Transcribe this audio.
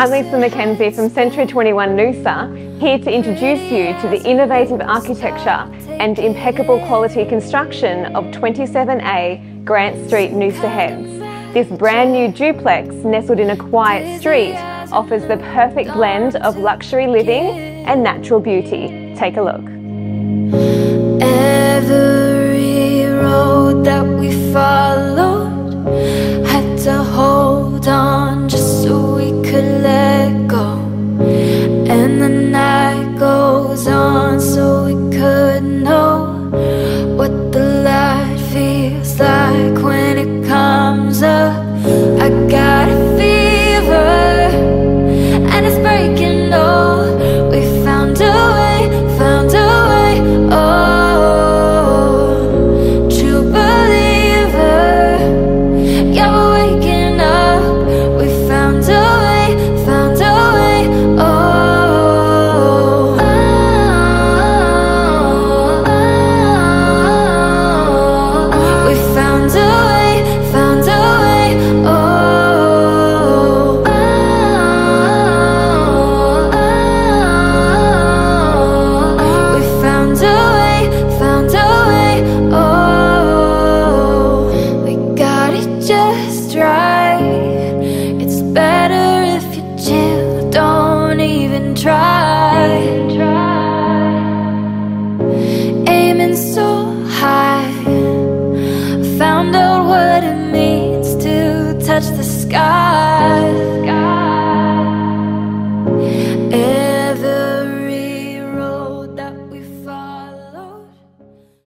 I'm Lisa McKenzie from Century 21 Noosa, here to introduce you to the innovative architecture and impeccable quality construction of 27A Grant Street, Noosa Heads. This brand new duplex, nestled in a quiet street, offers the perfect blend of luxury living and natural beauty. Take a look. Every try. Aiming so high, found out what it means to touch the sky.